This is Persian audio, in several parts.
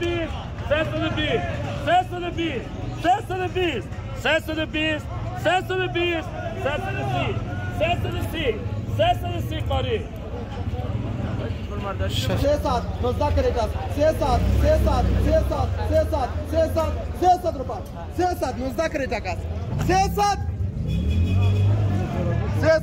bees. Sense of the bees. Sense of the bees. Sense of the bees. Sense of the bees. Sense of the bees. Sense of the sea. Sense of the sea. Sense of the sea, Qari. छः सात रोजदा करेगा छः सात छः सात छः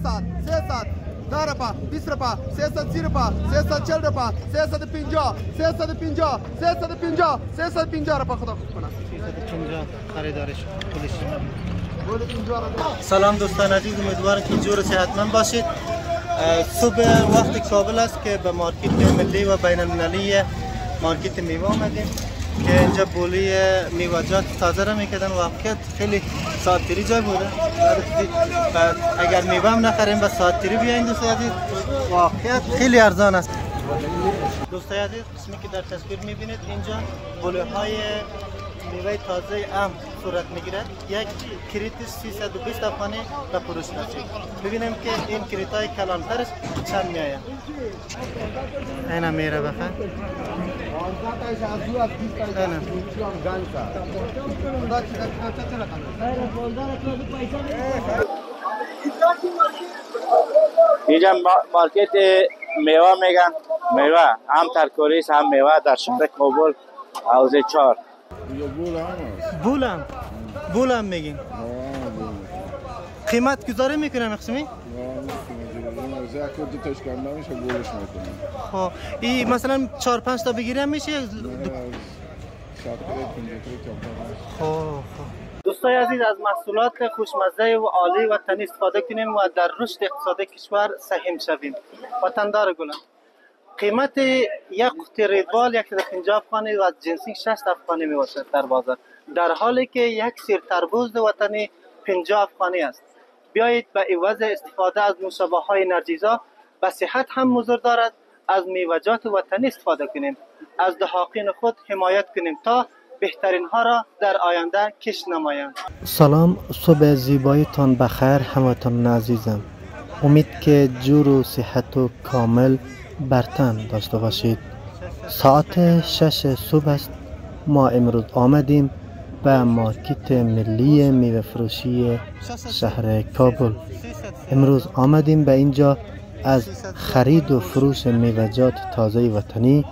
सात छः 10 رپا 20 رپا 330 رپا 340 رپا 350 350 350 350 رپا خدا خوب کنه 350 خریدارش پولش سلام دوستان عزیز امیدوارم که جور صحتمند باشید صبح وقت کابل است که به مارکت ملی و بین المللی مارکت میوه آمدیم که اینجا بولی میوجات تازه را می‌کردن واقعیت خیلی ساعتیری جای بوده. اگر میوه هم نخریم به ساعتیری بیاین دوستای عزیز. واقعیت خیلی ارزان است. دوستای عزیز قسمی که در تصویر می‌بینید اینجا بوله های میوه تازه ام صورت می‌گیرد یک کریت 320 افغانی به فروش رسید. ببینیم که این کریت های کلانترش چند میآید. اینا میره اینا اینجا ما- مارکت میوه میگن. میوه. هم ترکوریس هم میوه در شهر کابل حوزه چهار. بولم. بولم میگیم قیمت گذاری می‌کنن قسمی دو تاش کم نمیشه گولش می‌کنم خب این مثلا 4 5 تا بگیرم میشه خب خب. دوستای عزیز از محصولات خوشمزه و عالی و تنی استفاده کنیم و در رشد اقتصادی کشور سهیم شویم. وطندار گلم. قیمت یک قطعه ریدبال 150 افغانی و از جنسی 60 افغانی می باشد در بازار. در حالی که یک سیر تربوز وطنی 50 افغانی است. بیایید به عوض استفاده از نوشابه های نرجیزا به صحت هم مضر دارد. از میوجات وطنی استفاده کنیم. از دهاقین خود حمایت کنیم تا بهترین ها را در آینده کش نمایند. سلام صبح زیبایتان بخیر همتان عزیزم. امید که جور و صحت و کامل برتن داشته باشید ساعت شش صبح است. ما امروز آمدیم به مارکت ملی میوه فروشی شهر کابل. امروز آمدیم به اینجا از خرید و فروش میوجات تازه وطنی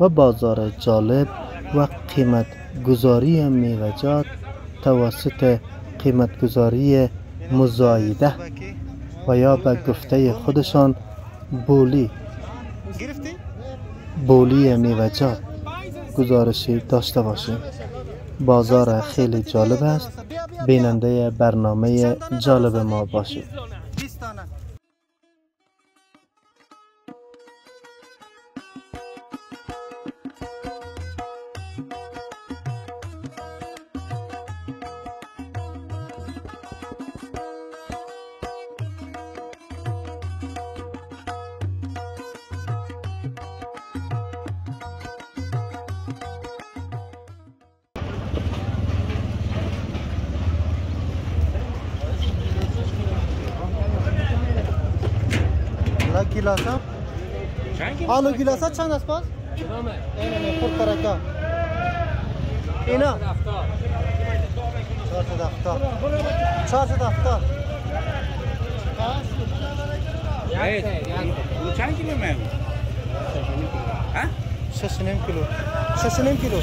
و بازار جالب و قیمت گذاری میوجات توسط قیمت گذاری مزایده. و یا به گفته خودشان بولی. بولی میوجات گزارشی داشته باشیم. بازار خیلی جالب است. بیننده برنامه جالب ما باشید گیلاسا چند است باز؟ اینه نه خود ترکا اینا چهار تا دفتر چهار تا دفتر چند کیلو میگو شش و نیم کیلو شش و نیم کیلو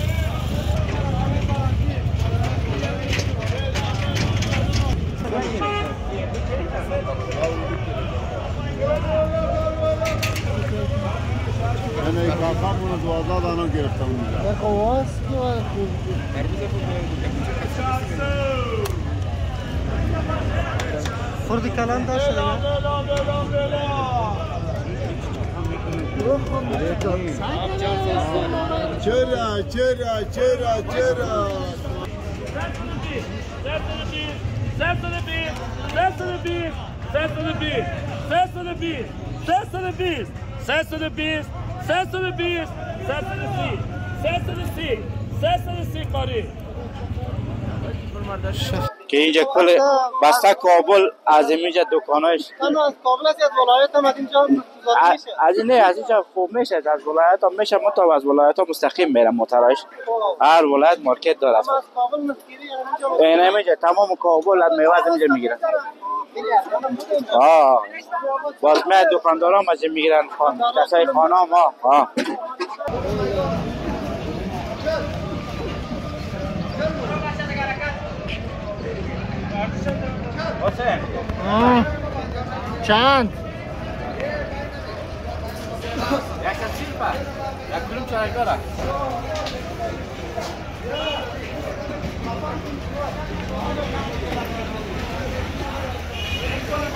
من یعنی کاکا منو دوازده دانا گرفتم اونجا یک آواز که و خوردی کلان داشت دیگه چرا چرا چرا چرا Set to the beat! Set to the beat! Set to the beat! Set to the beat! Set to the beat! 720 720 730 730 730 قاری که اینجا کل بسته کابل از اینجا دکانایش از کابل از ولایت هم از اینجا از این نه از اینجا خوب میشه از ولایت هم میشه ما تا از ولایت هم مستقیم میرم متراش هر ولایت مارکت داره. از کابل یعنی اینجا تمام کابل از میوه از اینجا می‌گیرن آه. باز من دکاندار هم از می‌گیرن خان کسای خانه ها. آه. آه. چند؟ یک どうぞ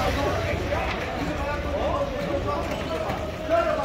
どうぞ。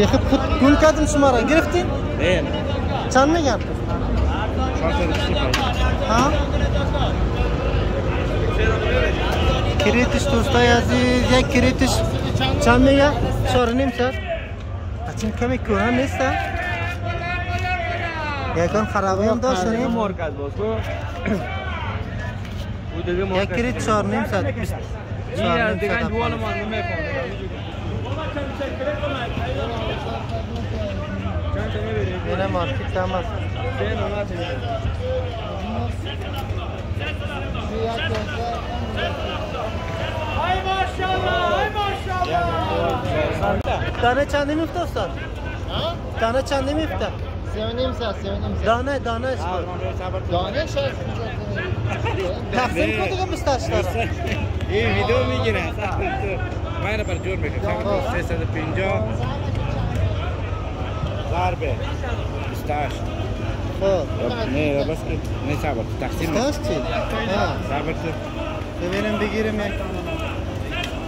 بيخد خد كل كادم شمارة قرفتي؟ ايه كان ميان؟ ها؟ كريتش دوستا يا عزيز يا كريتش كان ميان؟ شهر نمسر؟ قتيم كم يكون هم نسا؟ يكون خرابي هم داشتني؟ مركز باسكو يا كريت شهر نمسر؟ شهر نمسر؟ tane vereyim. Önem artık tamam. Ben ona. Hay maşallah, hay maşallah. Dana çandı mı iftar ustan? Ha? Dana çandı mı iftar? Sevineyim sen, sevineyim sen. Dana, dana iş bu. Dana iş Tahsin koduğum ustaşlar. İyi video mi gire? Mayna par jor me. 750 غربه 16 خب. نه بس که نه ثابت تقسیم. تقسیم تو ببینم بگیرم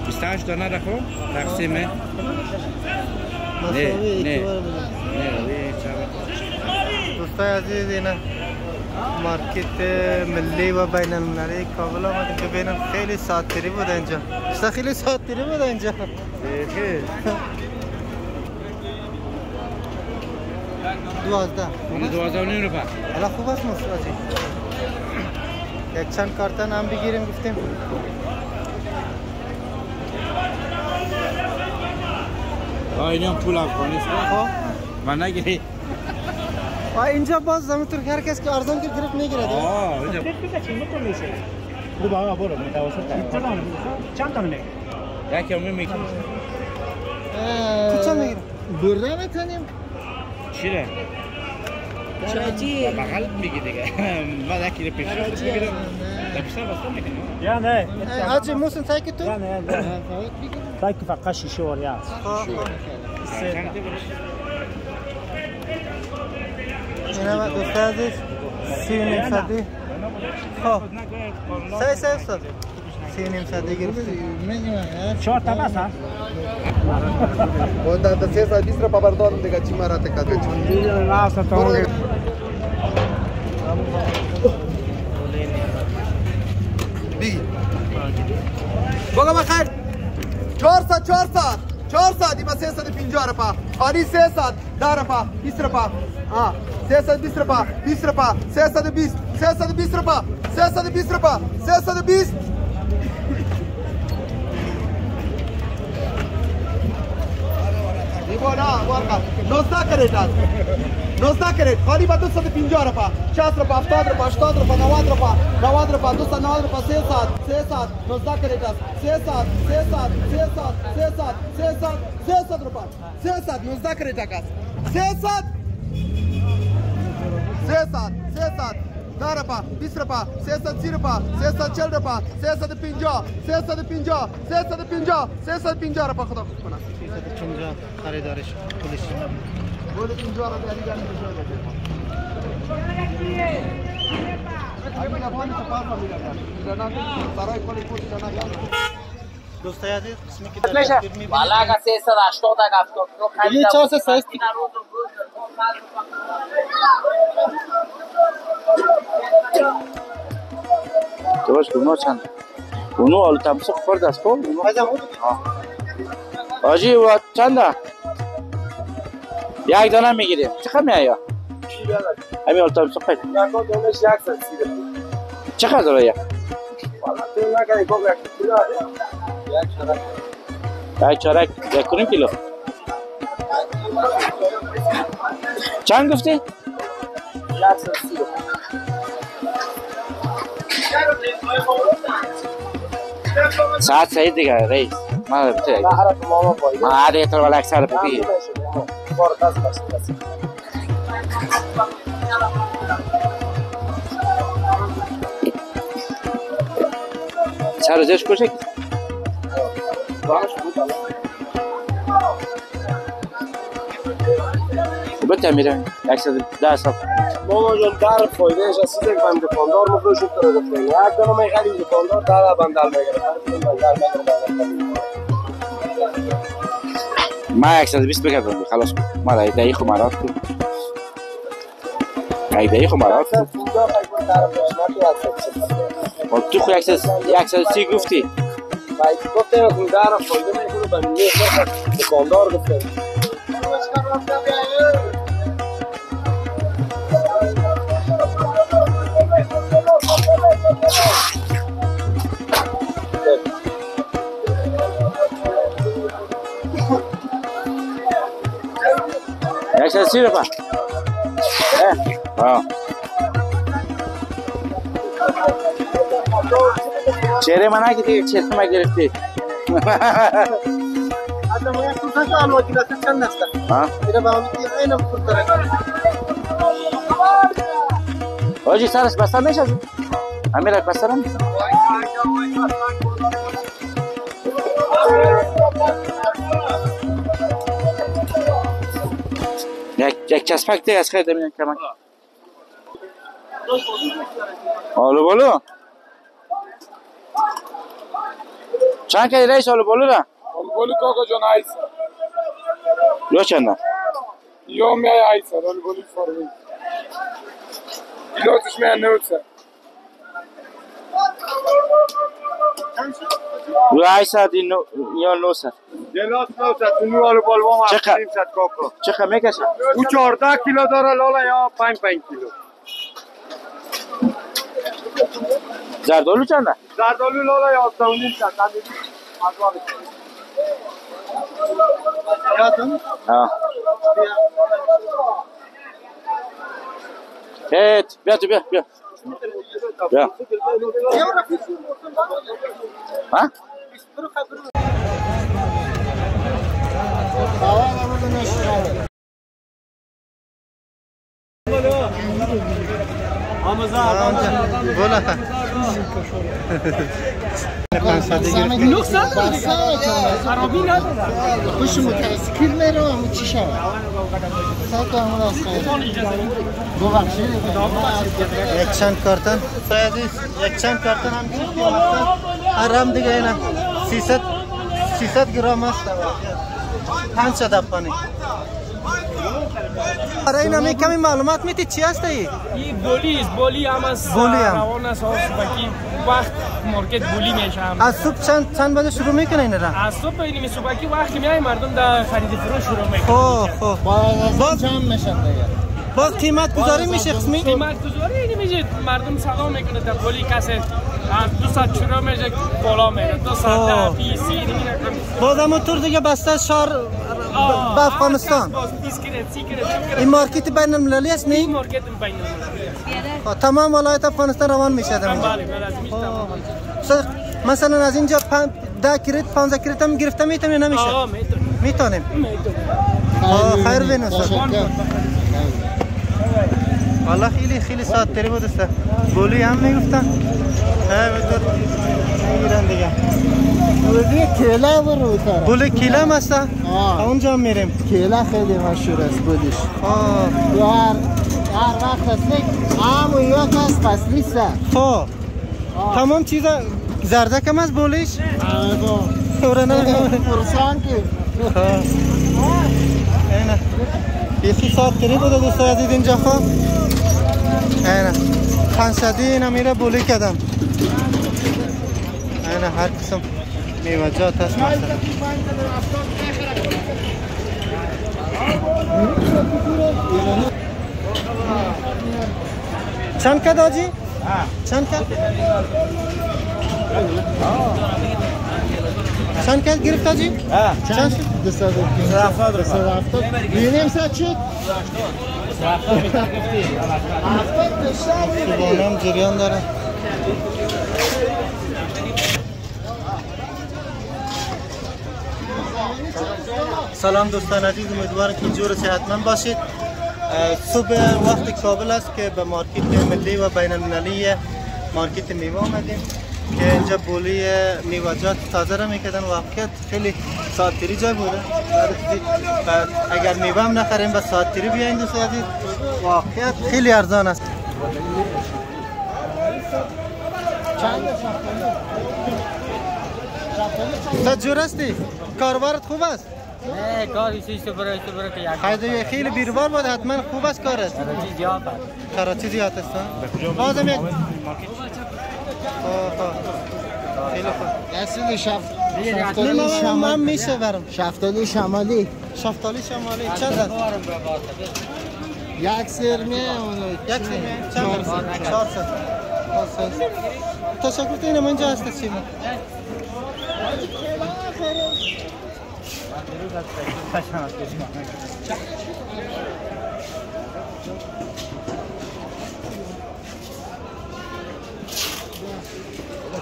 28 دانه را خب؟ تقسیم. نه نه. نه دوستای عزیز اینا. مارکت ملی و بین المللی کابل آمدیم که ببینم خیلی ساعت تری بود اینجا. خیلی ساعت تری بود اینجا. خیلی. دوازده. اون دوازده و نیم روپا حالا خوب است مصراجی یک چند کارتن هم بگیریم گفتیم. آه این هم پول افغانی است خب. من نگیری. و اینجا باز همونطور که هر کس که ارزان که گرفت می‌گیره دیگه. آه اینجا. یکی هم می‌کنه تو چند می‌گیره بره piacere. Ciao غلبني كده بعد اكل بيشوف كده طب استنى استنى كده يعني أجي موسم سايكتو يعني يعني سايكتو فقاش شور يعني هنا أستاذي سين فدي خب سه سه استاد سه نیم ساعته گرفتی چهار تا بس هست و در سه ساعت بیست را پبردارم دیگه چی مرات کده چون نه ستان گرفت بگی بگو بخیر چهار ساعت چهار ساعت چهار ساعت ایما سه ساعت پینجا رپا آنی سه ساعت ده رپا بیس رپا ها سه ساعت بیس رپا بیس رپا سه ساعت بیست 620 रुपया 620 रुपया 620 نوزده کرد از نوزده کرد خالی با دو سد پینجا رپا شست رپا افتاد رپا اشتاد رپا نواد رپا نواد رپا دو سد نواد رپا سه سات سه سات نوزده کرد از سه سات سه سات سه سات سه سات سه سات سه سات رپا سه سات نوزده کرد از سه سات سه سات سه سات Narapa, Bistrapa, Cesta Tirpa, Cesta Chelrapa, Cesta de Pinjó, Cesta de Pinjó, Cesta de Pinjó, Cesta de Pinjó, Rapa Khuda Khupana. Cesta de Pinjó, Kharidarish, Polish. Bu de Pinjó, Rapa Yadigan Pinjó. دوستای عزیز قسمی که در تصویر می‌بینید بالا از 380 تا 70 تا خرید 460 تو باش bunlar چند اونو al tamsık fırda spor. Hacı bu sen de. یک دانه می‌گیریم چه خمی یا؟ همین آلتا بسو خیلی یکان دانش یک سن سیده یکو خواهد داره یک؟ یک چارک یک کنیم کیلو چند گفتی؟ سعد سعيد يا ريس ما بتعرف ما عرف ماما باي ما عاد يطلع على أكثر بكثير سعر جيش كل شيء وبتعمل أكثر ده صف مامان جان در فایدهش از چیزی که من دکاندار مفروشم تو رو گفتم یک دانه می‌خریم دکاندار در بندل می‌گیره ما 120 بگردم خلاص ما ایده خو مرات کن ایده خو مرات و تو خو 130 گفتی گفتم از در فایده می‌کنه به دکاندار گفتم یک سی روپا اه چهره من نگیدی چهره من گرفتی حتی ما یک روزه که آلو یک چسبک دیگه از خیر دمین کمک آلو بالو چند که رئیس آلو بالو را؟ گلی کاکا جان عیس یا چند یا می عیس ولی گلی فاروی کیلوتش می نوت ای ساعت این یا نو ساعت جلات نوت تو نو آلو بالوا ما چقدر؟ نیم ست کاکا چقدر می‌کشه او 14 کیلو داره لالا یا 5 5 کیلو زردالو چنده زردالو لالا یا 7 نیم ست همین ازوال یادم ها هیت بیا تو بیا بیا بیا ها بولا خرابی نداره خوش متاسکیل میرم همون چی شود ساعت همون از خیلی ببخشید یک چند کارتن عزیز یک چند کارتن هم چیزی هستن حرام دیگه اینا 300 300 گرم است 500 افغانی برای اینا می کمی معلومات میتی چی هست ای این بولی است. بولی هم از بولی هم. روان است. صبحی وقت مارکت بولی میشه. هم از صبح چند چند بجه شروع می‌کنه این را؟ از صبح اینی صبحی وقتی میای مردم در خرید فروش شروع می‌کنه خب خب. باز چند میشن دیگه باز قیمت گذاری میشه قسمی قیمت گذاری اینی میشه مردم صدا می‌کنه در بولی کسی دو ساعت شروع میشه بالا میره دو ساعت. بیس این میره. باز هم طور دیگه بسته شهر به افغانستان. باز 20 کرد 30 کرد 40 کرد این مارکت بین المللی است این نه مارکت بین المللی خب، تمام ولایت افغانستان روان میشه در اینجا. بله بله مثلا- از اینجا پن... ده کریت 15 کریت هم گرفته می‌تونیم یا نمیشه؟ آه می‌تونیم. می‌تونه آه، خیر بینو سر والا خیلی خیلی ساعت تری بود است. بولی هم می‌گفتن. می‌گیرن دیگه. بودی کیله برو تا. بول کیله هم هسته آه. اونجا هم میریم. کیله خیلی مشهور است بودش آه. تو هر هر وقت هستی همو یک از فصلی سه خب تمام چیزا زردک هم از بولیش اوره نه. پرسان که. اینه یکی ساعت تری بوده دوستا عزیز اینجا خب اینه پنصدی اینا میره بولی کردم اینه هر قسم میوجات هست مثلا چند کد آجی؟ چند کد؟ چند کد گرفت آجی؟ چند شد؟ دو ساعت دو ساعت هفتاد. بینیم ساعت شد هفتاد بیشتر می‌بری. بانم جریان داره سلام دوستان عزیز امیدوارم که جور صحتمند باشید. صبح وقت کابل است که به مارکت ملی و بین المللی مارکت میوه آمدیم. که اینجا بولی میوجات تازه را می‌کردن واقعیت خیلی ساعت تری جای بوده اگر میوه هم نخریم به ساعت تری بیاین دوستان عزیز واقعیت خیلی ارزان است تا جور هستی؟ کاربارت خوب است؟ نه کاری چیز تو برای تو برای که یک خیلی خیلی بیروبار بود حتما خوب است کارت چیز زیاد است کراچی زیاد است؟ بازم یک. خیلی خوب. اصلی شف نه، شفتالی من- میشه برم. شفتالی شمالی. شفتالی شمالی. چند است؟ یک سر می اونو. یک سیم چند؟ چهار ست تشکر تو اینم اینجا هست چی؟ بود؟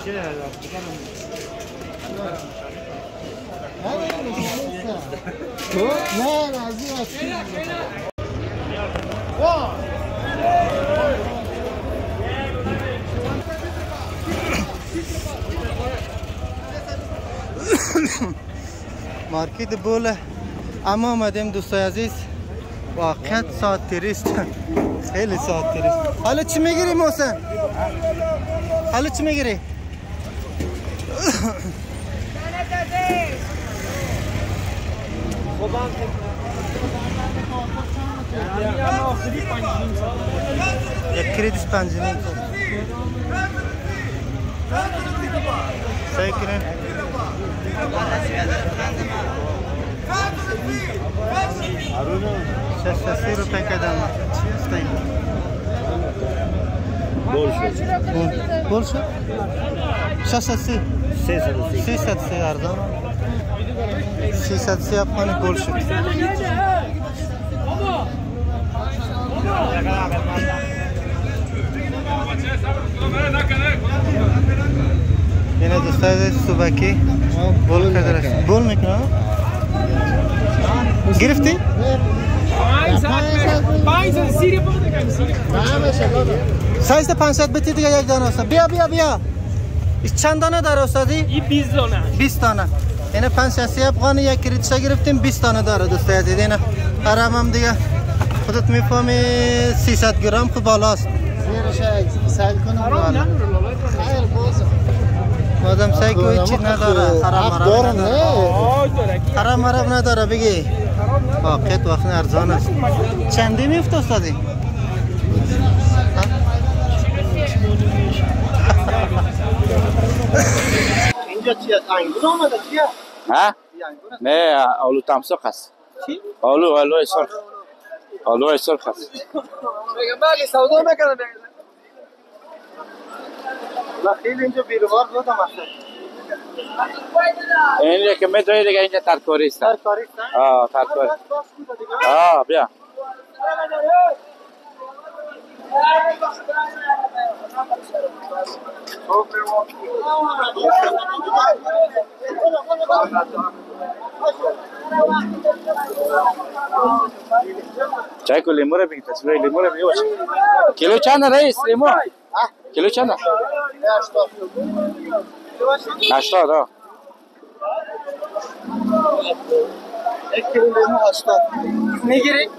نه راضی هستی مارکت بول اما آمدیم دوستای عزیز واقعیت ساعت تریست خیلی ساعت تریست حالا چی می‌گیری محسن؟ حالا چی می‌گیری؟ Jak kryty z pędzinem. Sekre. Aruna. 86 रुपए का दाम है बोल बोल बोल sisat se arda sisat se yapmanı gol şut Yine dostlar subahki bol kadar bol mu kna गिरफ्ती size तो पाँच सात बच्चे दिया जाना सब बिया बिया बिया چند دانه داره استادی؟ این 20 دانه. 20 دانه. اینه 560 افغانی یک کریدشا گرفتیم 20 دانه داره دوستای عزیز. اینه حرم هم دیگه خودت می‌فهمی 300 گرم خود بالاست. زیرش سل کنم بالا خیر بازم بازم سعی هیچ چیز نداره. نه. آی داره. حرم حرم نداره بگی. واقعیت وقت ارزان است. چندی میفت استادی؟ اینجا چی است؟ انگور آمده چی است؟ ها نه آلو تمسخ است چی؟ آلو آلو سرخ آلو سرخ است و خیلی اینجا بیروبار بودم اصلا این که می‌دونی دیگه اینجا ترکاری است ترکاری است آه ترکاری. آه بیا. چای کو لیمو رو بگی تصویر لیمو رو بگی باشه کیلو چند رئیس لیمو کیلو چند هشتاد ها یک کیلو لیمو هشتاد می‌گیری؟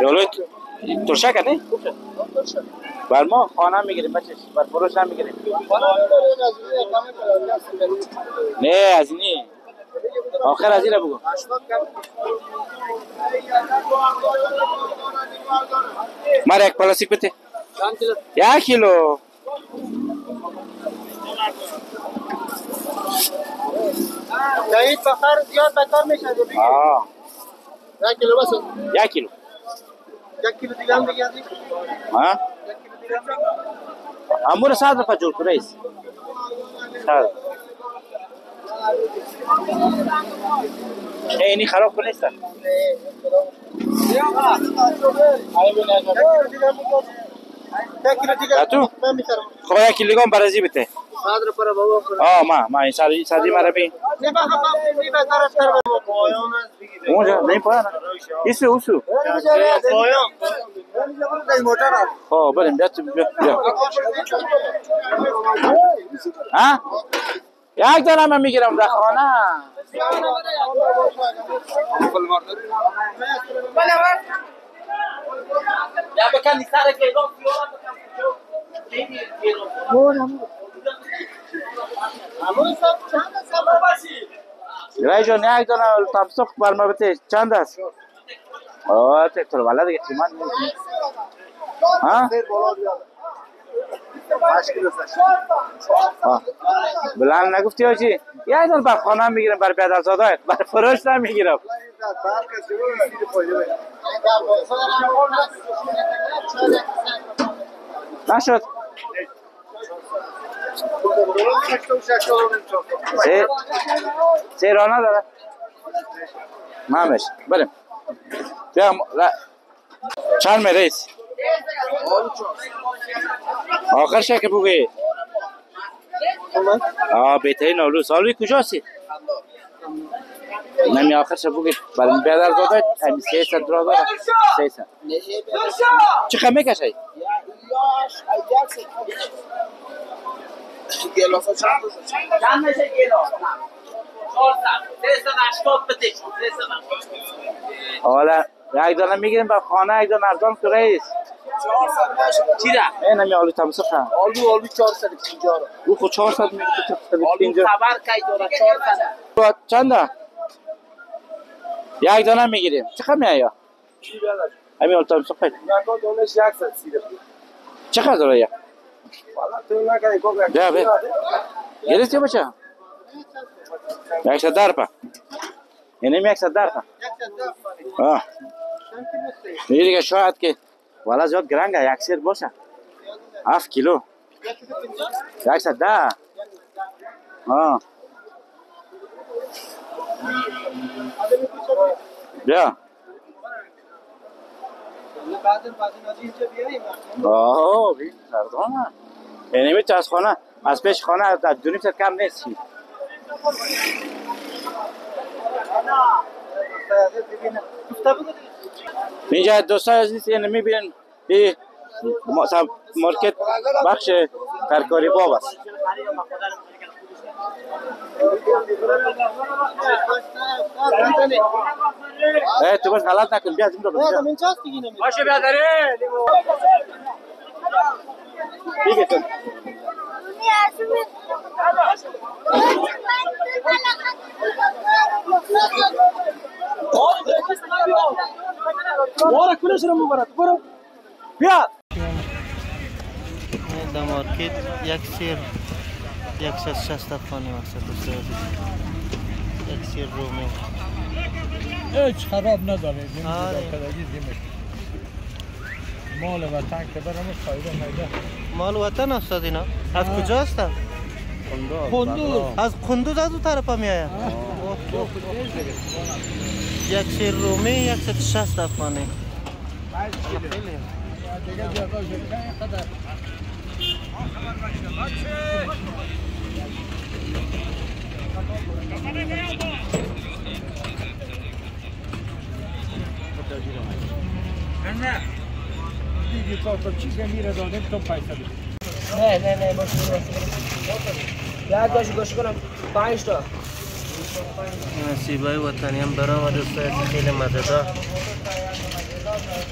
یولوی ترشک نه؟ بر ما خانه می‌گیریم بچه بر فروش هم می‌گیریم نه از اینی آخر از این رو بگو. مر یک پلاستیک بده. یک کیلو. جایید بخر زیاد بکار میشه یک کیلو بس. یک کیلو. امور صد روپا جور کنه ایست صد نه اینی خراب کنه ایست یک کیلو دیگه تو؟ خب یک کیلو هم برازی بابا آه ما ما این صدی صدی مرا بی پایان اونجا نه پایانه ایسو اوسو پایان خب بریم بیا تو بیا ها یک دانه من می‌گیرم در خانه رای جان یک دانه تمسخ بر ما بده چند است آه ته تو والا دیگه قیمت نیست ها آه. بلند نگفتی آجی. یک دانه بر خانه می‌گیرم بر زاده بر فروش نمی‌گیرم. نشد. سه. سه داره مامش بریم. بیا. چند می رئیس؟ آخر که بگوی آه بهترین آلوس آلوی کجاست نمی آخر شد بگوی برای بیادر داده همی سه ست را داره سه ست چقدر می‌کشه حالا یک دانه می‌گیریم با خانه یک دانه ارزان که رئیس چی ده؟ این نمی آلو تمسخ هم آلو آلو 450 رو. او خود چهار ست میگه تو اینجا. خبر کی داره؟ 400 چنده؟ یک دانه می‌گیریم. چقدر میایا؟ چی بلد همین آلو تمسخ نکات دونش 100 سیره چقدر داره یک؟ والا تو نکنی کو بیا بیا. گرفتی بچه؟ یک ست در پا اینم یک ست در پا آه میگه شاید که والا زیاد گرنگه یک سیر باشه. هفت کیلو. یک ست ده. آه. بیا. آه بی سردانه یعنی می از خانه از پیش خانه از دونیم ست کم نیست. چی. اینجا دوستا عزیز اینو می‌بینن این مارکت بخش ترکاری باب است. اه تو بس غلط نکن بیا زمین رو بیا. باشه بیادره دیگه. تو. بارا کلش رو مبارک برو بیا در مارکت یک سیر یک سیر شست افغانی مقصد یک سیر رومی هیچ خراب نداره مال وطن که برامش فایده نیده مال وطن استاد اینا از کجا هستن خندوز از قندوز از اون طرف می آید یک سیر رومی یک سیر شست افغانی. دیگه تا تا چیز میره دادیم تو نه نه نه باشه باشه یک گوش گوش کنم. پنج تا. نصیبای وطنی هم برام دوستای خیلی مزدار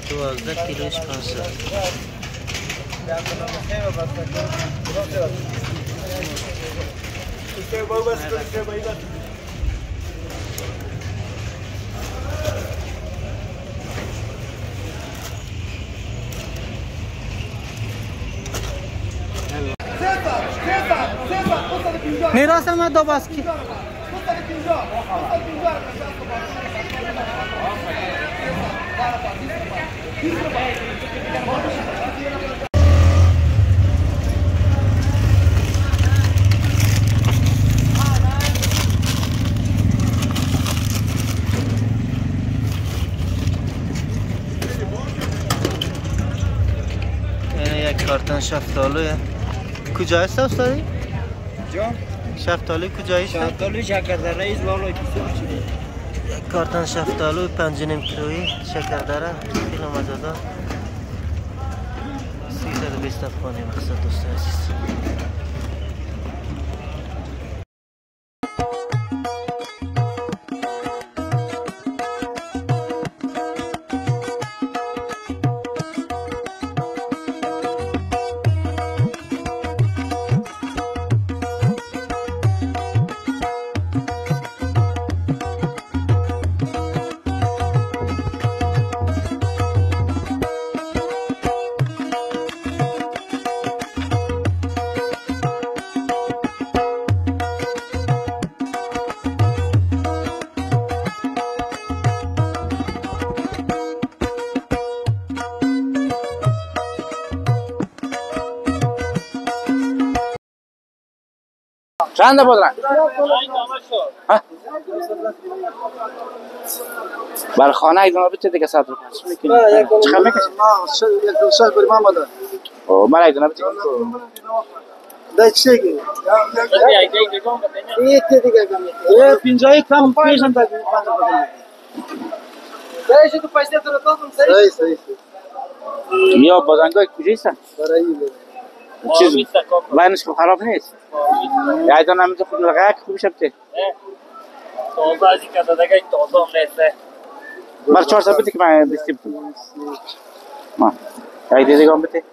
دوازده کیلوش پانصد. میراث ما دو باسکی این یک کارتن شفتالوه کجا است استادی؟ جا شفتالو کجایی است؟ شفتالو شکر در رئیس بالای کسور شده یک کارتن شفتالو پنج نیم کیلویی شکر داره خیلی مزدار سیصد و بیست افغانی مقصد دوست عزیز چند بودن بر خانه ای دونه بچه دیگه صد روپیه چی می‌کنی؟ می‌کشی؟ یک دو شهر بری محمد او من ای دونه بچه ده چه گی یه تی دیگه کم یه پینجایی کم پیشم تا برایش تو پیسه تو رو دادم صحیح صحیح یا بازنگای کجایستن؟ برای این چیز لاینش که خراب نیست. یا ایدان هم خود لغه که خوبی شبته تازه ازی که دادگه تازه هم نیسته بر چهار بده که من دستی بکنم ما. یا ایده دیگه هم بده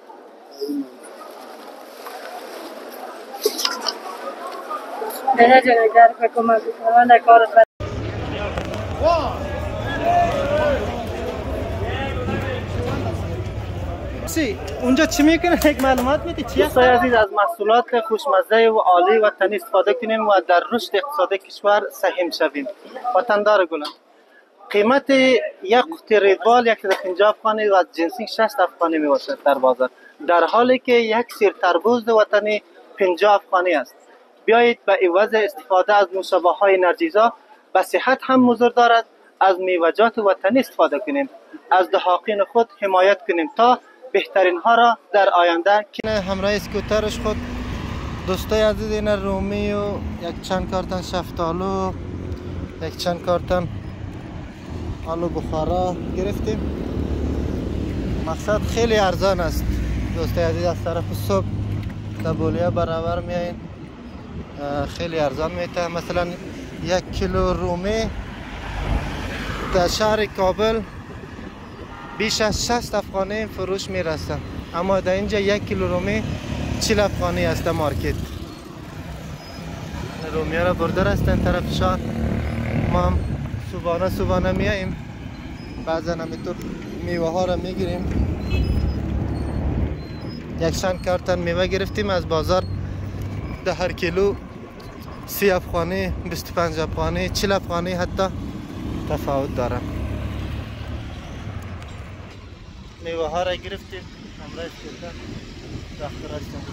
Deja llegar fue como si fuera una cosa. سی اونجا چی می‌کنه یک معلومات میدی؟ چی دوستای عزیز از محصولات خوشمزه و عالی وطنی استفاده کنیم و در رشد اقتصادی کشور سهم شویم. وطندار گلم. قیمت یک قطعه ریدبال 150 افغانی و جنسی 60 افغانی می باشد در بازار. در حالی که یک سیر تربوز وطنی 50 افغانی است. بیایید به عوض استفاده از نوشابه های نرجیزا به صحت هم مضر دارد. از میوجات وطنی استفاده کنیم. از دهاقین خود حمایت کنیم تا بهترین ها را در آینده همراه اسکوترش خود. دوستای عزیز این رومی و یک چند کارتن شفتالو یک چند کارتن آلو بخارا گرفتیم. مقصد خیلی ارزان است. دوستای عزیز از طرف صبح در بولیا برابر میایین. خیلی ارزان میته مثلا یک کیلو رومی در شهر کابل بیش از 60 افغانی فروش می‌رسه اما در اینجا یک کیلو رومی 40 افغانی است در مارکت. رومی را برده رستن طرف شهر. ما هم صبحانه صبحانه میاییم بعضا همینطور میوه ها را می‌گیریم. یک چند کارتن میوه گرفتیم از بازار. ده هر کیلو سی افغانی 25 افغانی 40 افغانی حتی تفاوت داره میوه ها را گرفتیم. همراه اسکوتر داخل هستیم